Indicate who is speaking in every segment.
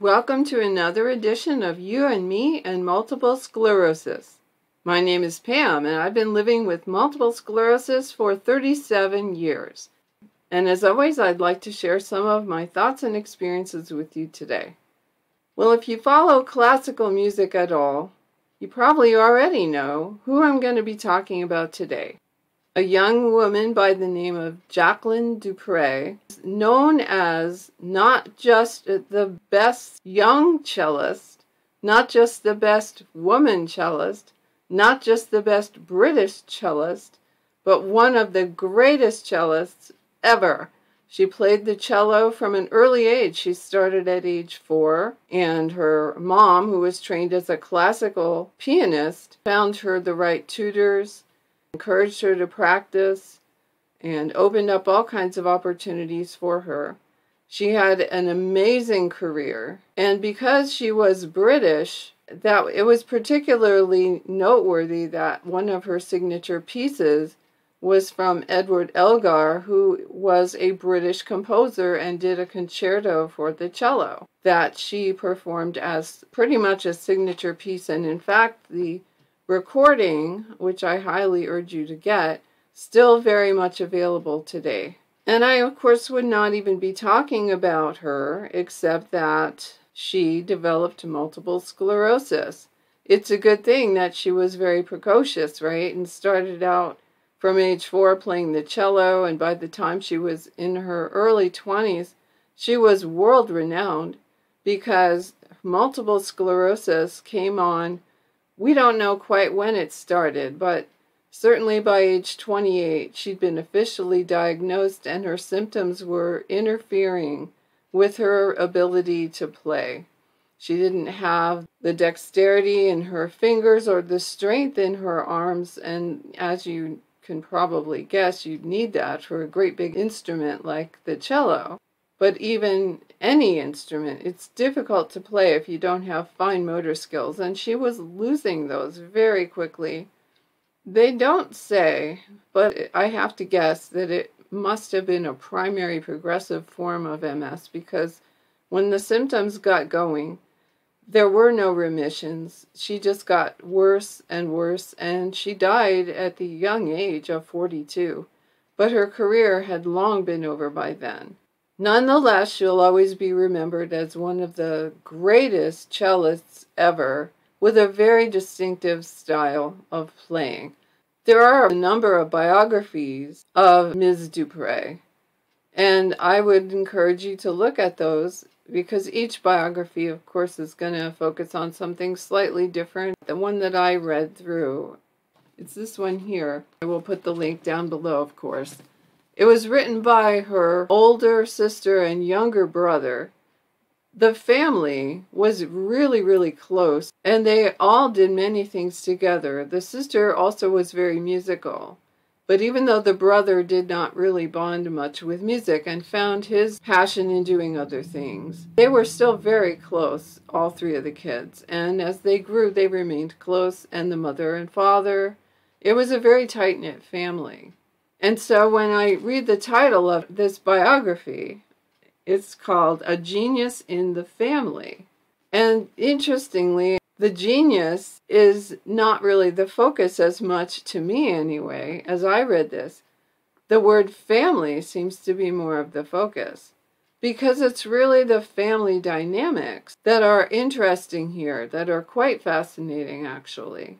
Speaker 1: Welcome to another edition of You and Me and Multiple Sclerosis. My name is Pam, and I've been living with multiple sclerosis for 37 years. And as always, I'd like to share some of my thoughts and experiences with you today. Well, if you follow classical music at all, you probably already know who I'm going to be talking about today a young woman by the name of Jacqueline du Pré, known as not just the best young cellist, not just the best woman cellist, not just the best British cellist, but one of the greatest cellists ever. She played the cello from an early age. She started at age four, and her mom, who was trained as a classical pianist, found her the right tutors encouraged her to practice, and opened up all kinds of opportunities for her. She had an amazing career, and because she was British, that it was particularly noteworthy that one of her signature pieces was from Edward Elgar, who was a British composer and did a concerto for the cello that she performed as pretty much a signature piece. And in fact, the recording, which I highly urge you to get, still very much available today. And I, of course, would not even be talking about her except that she developed multiple sclerosis. It's a good thing that she was very precocious, right? And started out from age four playing the cello, and by the time she was in her early 20s, she was world renowned because multiple sclerosis came on we don't know quite when it started, but certainly by age 28, she'd been officially diagnosed and her symptoms were interfering with her ability to play. She didn't have the dexterity in her fingers or the strength in her arms, and as you can probably guess, you'd need that for a great big instrument like the cello. But even any instrument, it's difficult to play if you don't have fine motor skills, and she was losing those very quickly. They don't say, but I have to guess that it must have been a primary progressive form of MS because when the symptoms got going, there were no remissions. She just got worse and worse, and she died at the young age of 42. But her career had long been over by then. Nonetheless, she'll always be remembered as one of the greatest cellists ever, with a very distinctive style of playing. There are a number of biographies of Ms. du Pré, and I would encourage you to look at those because each biography, of course, is going to focus on something slightly different. The one that I read through, it's this one here. I will put the link down below, of course. It was written by her older sister and younger brother. The family was really, really close, and they all did many things together. The sister also was very musical. But even though the brother did not really bond much with music and found his passion in doing other things, they were still very close, all three of the kids. And as they grew, they remained close, and the mother and father. It was a very tight knit family. And so when I read the title of this biography, it's called A Genius in the Family. And interestingly, the genius is not really the focus as much to me, anyway, as I read this. The word family seems to be more of the focus because it's really the family dynamics that are interesting here, that are quite fascinating, actually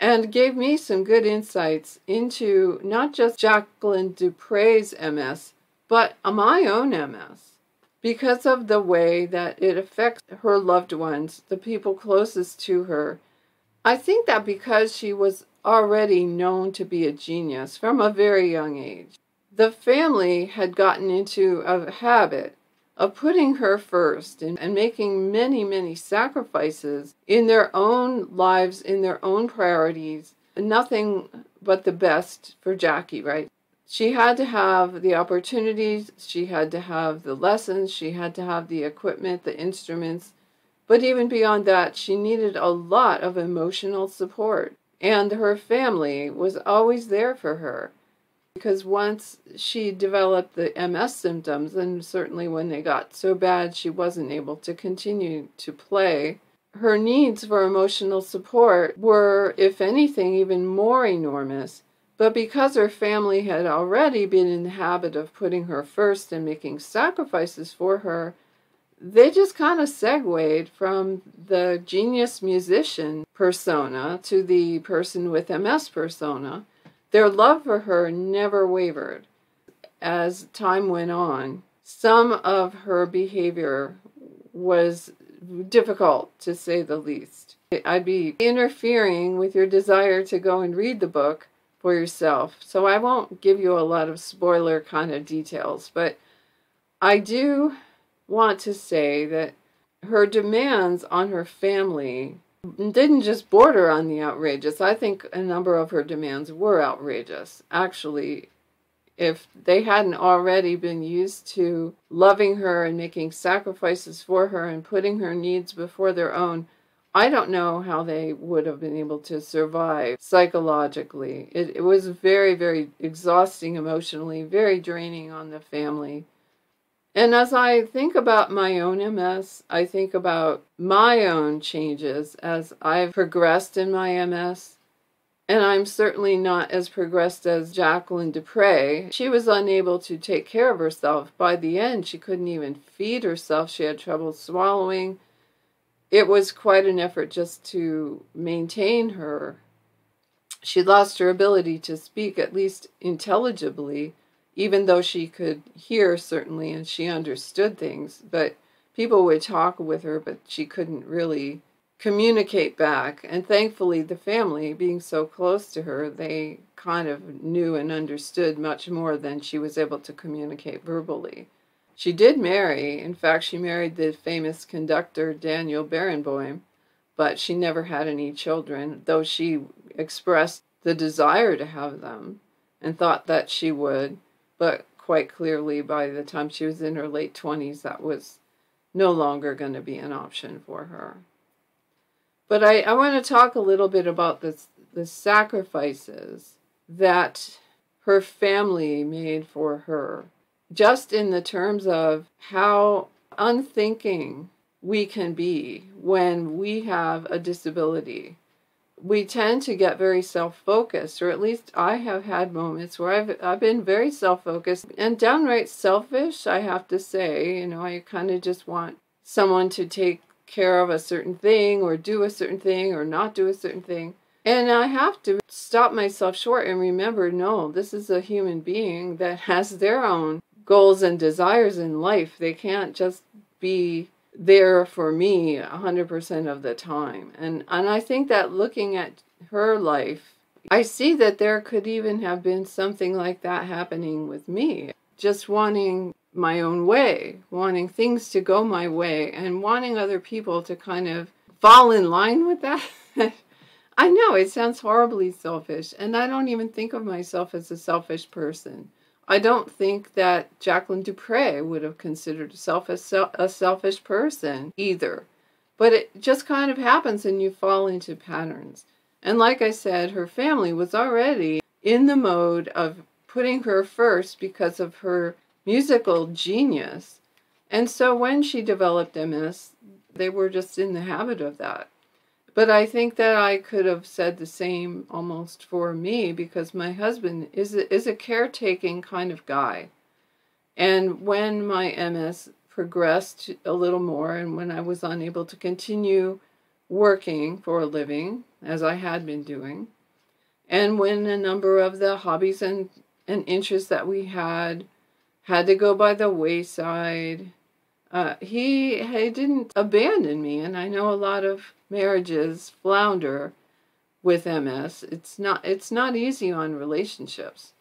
Speaker 1: and gave me some good insights into not just Jacqueline du Pré's MS, but my own MS because of the way that it affects her loved ones, the people closest to her. I think that because she was already known to be a genius from a very young age, the family had gotten into a habit of putting her first and, and making many, many sacrifices in their own lives, in their own priorities, nothing but the best for Jackie, right? She had to have the opportunities, she had to have the lessons, she had to have the equipment, the instruments, but even beyond that, she needed a lot of emotional support. And her family was always there for her. Because once she developed the MS symptoms, and certainly when they got so bad she wasn't able to continue to play, her needs for emotional support were, if anything, even more enormous. But because her family had already been in the habit of putting her first and making sacrifices for her, they just kind of segued from the genius musician persona to the person with MS persona. Their love for her never wavered. As time went on, some of her behavior was difficult to say the least. I'd be interfering with your desire to go and read the book for yourself, so I won't give you a lot of spoiler kind of details, but I do want to say that her demands on her family didn't just border on the outrageous. I think a number of her demands were outrageous. Actually, if they hadn't already been used to loving her and making sacrifices for her and putting her needs before their own, I don't know how they would have been able to survive psychologically. It, it was very, very exhausting emotionally, very draining on the family. And as I think about my own MS, I think about my own changes as I've progressed in my MS. And I'm certainly not as progressed as Jacqueline du Pré. She was unable to take care of herself. By the end, she couldn't even feed herself. She had trouble swallowing. It was quite an effort just to maintain her. She lost her ability to speak, at least intelligibly even though she could hear certainly and she understood things, but people would talk with her, but she couldn't really communicate back. And thankfully, the family, being so close to her, they kind of knew and understood much more than she was able to communicate verbally. She did marry. In fact, she married the famous conductor Daniel Barenboim, but she never had any children, though she expressed the desire to have them and thought that she would but quite clearly by the time she was in her late 20s, that was no longer going to be an option for her. But I, I want to talk a little bit about this, the sacrifices that her family made for her, just in the terms of how unthinking we can be when we have a disability we tend to get very self-focused or at least I have had moments where I've I've been very self-focused and downright selfish I have to say. You know I kind of just want someone to take care of a certain thing or do a certain thing or not do a certain thing. And I have to stop myself short and remember no this is a human being that has their own goals and desires in life. They can't just be there for me 100% of the time. And, and I think that looking at her life, I see that there could even have been something like that happening with me. Just wanting my own way, wanting things to go my way, and wanting other people to kind of fall in line with that. I know it sounds horribly selfish, and I don't even think of myself as a selfish person. I don't think that Jacqueline du Pré would have considered herself a, a selfish person either. But it just kind of happens and you fall into patterns. And like I said, her family was already in the mode of putting her first because of her musical genius. And so when she developed MS, they were just in the habit of that. But I think that I could have said the same almost for me because my husband is a, is a caretaking kind of guy. And when my MS progressed a little more and when I was unable to continue working for a living as I had been doing, and when a number of the hobbies and, and interests that we had had to go by the wayside, uh, he, he didn't abandon me. And I know a lot of marriages flounder with MS. It's not it's not easy on relationships.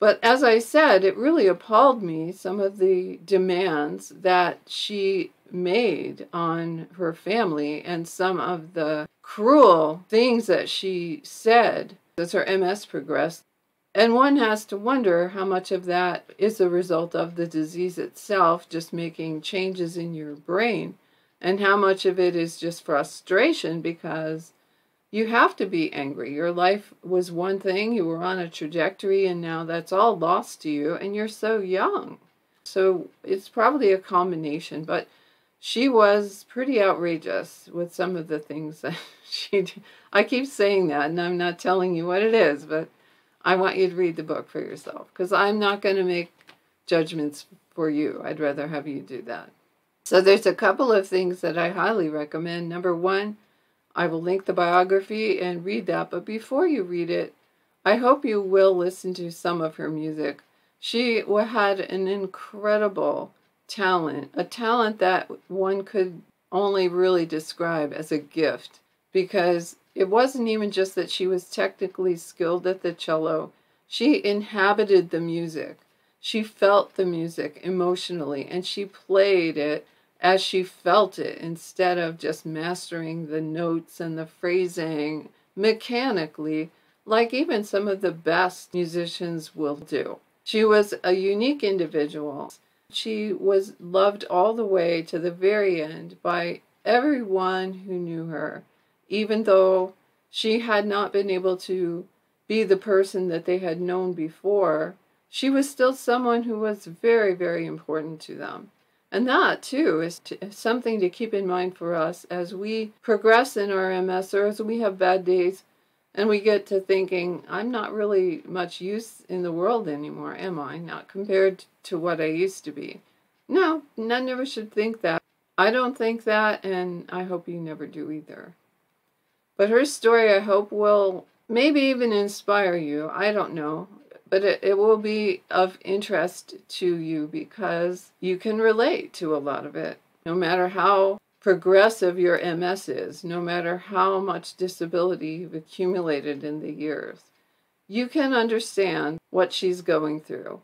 Speaker 1: But as I said, it really appalled me some of the demands that she made on her family and some of the cruel things that she said as her MS progressed. And one has to wonder how much of that is a result of the disease itself, just making changes in your brain, and how much of it is just frustration because you have to be angry. Your life was one thing, you were on a trajectory, and now that's all lost to you, and you're so young. So it's probably a combination, but she was pretty outrageous with some of the things that she did. I keep saying that, and I'm not telling you what it is, but I want you to read the book for yourself because I'm not going to make judgments for you. I'd rather have you do that. So there's a couple of things that I highly recommend. Number one, I will link the biography and read that, but before you read it, I hope you will listen to some of her music. She had an incredible talent, a talent that one could only really describe as a gift because it wasn't even just that she was technically skilled at the cello, she inhabited the music. She felt the music emotionally and she played it as she felt it instead of just mastering the notes and the phrasing mechanically, like even some of the best musicians will do. She was a unique individual. She was loved all the way to the very end by everyone who knew her, even though she had not been able to be the person that they had known before. She was still someone who was very, very important to them. And that, too, is something to keep in mind for us as we progress in our MS or as we have bad days and we get to thinking, I'm not really much use in the world anymore, am I? Not compared to what I used to be. No, none never should think that. I don't think that, and I hope you never do either. But her story, I hope, will maybe even inspire you. I don't know but it, it will be of interest to you because you can relate to a lot of it. No matter how progressive your MS is, no matter how much disability you've accumulated in the years, you can understand what she's going through.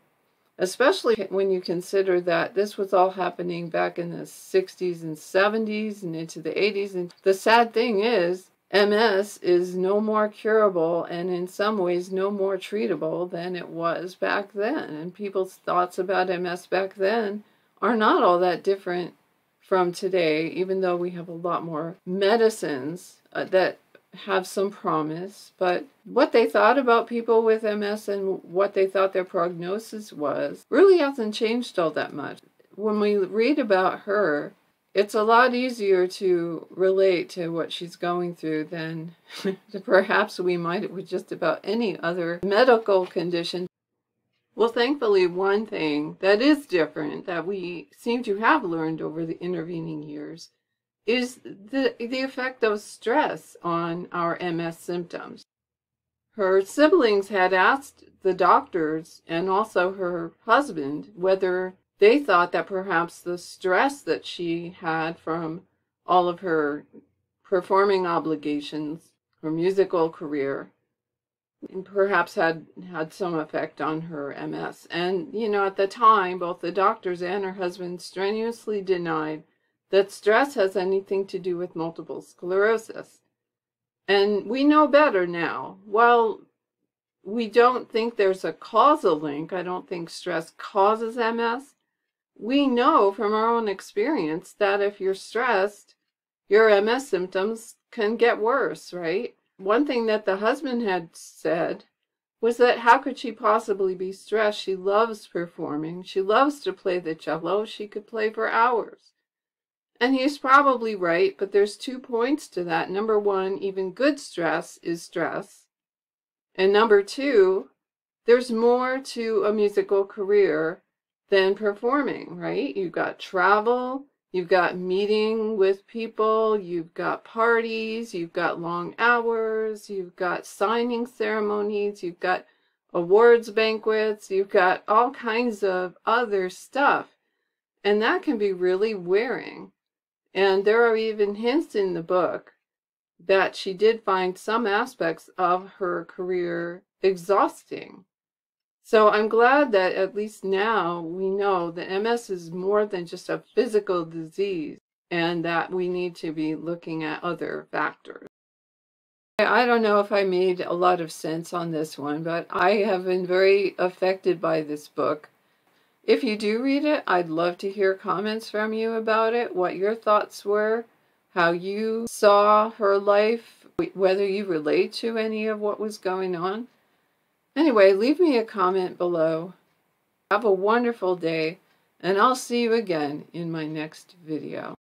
Speaker 1: Especially when you consider that this was all happening back in the 60s and 70s and into the 80s. And the sad thing is, MS is no more curable and in some ways no more treatable than it was back then. And people's thoughts about MS back then are not all that different from today, even though we have a lot more medicines uh, that have some promise. But what they thought about people with MS and what they thought their prognosis was really hasn't changed all that much. When we read about her, it's a lot easier to relate to what she's going through than perhaps we might with just about any other medical condition. Well, thankfully, one thing that is different that we seem to have learned over the intervening years is the, the effect of stress on our MS symptoms. Her siblings had asked the doctors and also her husband whether they thought that perhaps the stress that she had from all of her performing obligations, her musical career, perhaps had had some effect on her MS. And, you know, at the time, both the doctors and her husband strenuously denied that stress has anything to do with multiple sclerosis. And we know better now. While we don't think there's a causal link, I don't think stress causes MS, we know from our own experience that if you're stressed, your MS symptoms can get worse, right? One thing that the husband had said was that how could she possibly be stressed? She loves performing. She loves to play the cello. She could play for hours. And he's probably right, but there's two points to that. Number one, even good stress is stress. And number two, there's more to a musical career than performing, right? You've got travel, you've got meeting with people, you've got parties, you've got long hours, you've got signing ceremonies, you've got awards banquets, you've got all kinds of other stuff. And that can be really wearing. And there are even hints in the book that she did find some aspects of her career exhausting. So I'm glad that at least now we know that MS is more than just a physical disease and that we need to be looking at other factors. I don't know if I made a lot of sense on this one, but I have been very affected by this book. If you do read it, I'd love to hear comments from you about it, what your thoughts were, how you saw her life whether you relate to any of what was going on. Anyway, leave me a comment below. Have a wonderful day, and I'll see you again in my next video.